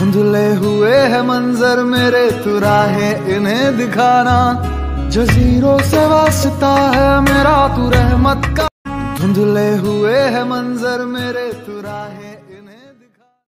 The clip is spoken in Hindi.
धुंधले हुए है मंजर मेरे तुरा है इन्हें दिखाना। जजीरों से वास्ता है मेरा, तू रहमत का। धुंधले हुए है मंजर मेरे तुरा है